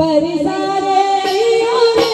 ಬರಿಸಾರೆ ಅಯ್ಯೋರೆ